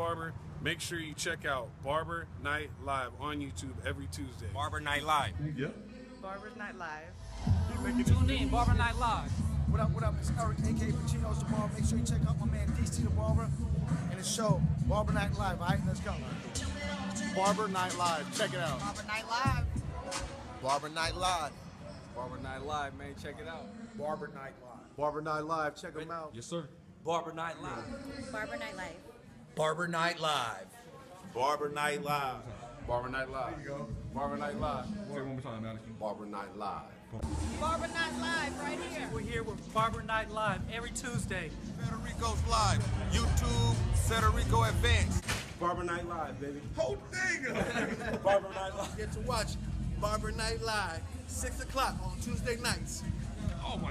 barber, make sure you check out Barber Night Live on YouTube every Tuesday. Barber Night Live. Yep. Barber's Night Live. Tune in, Barber Night Live. What up, what up? It's Eric, aka Pacino's the Barber. Make sure you check out my man DC the Barber and his show, Barber Night Live. All right, let's go. Barber Night Live. Check it out. Barber Night Live. Barber Night Live. Barber Night Live, man. Check it out. Barber Night Live. Barber Night Live. Check them out. Yes, sir. Barber Night Live. Barber Night Live. Barber Night Live. Barber Night Live. Barber Night Live. There you go. Barber Night Live. Say it one more time, Madison. Barber Night Live. Barber Night Live right here. We're here with Barber Night Live every Tuesday. Federico's Live. YouTube, Federico Advance. Barber Night Live, baby. Whole thing. Barber Night Live. Get to watch Barber Night Live, 6 o'clock on Tuesday nights. Oh my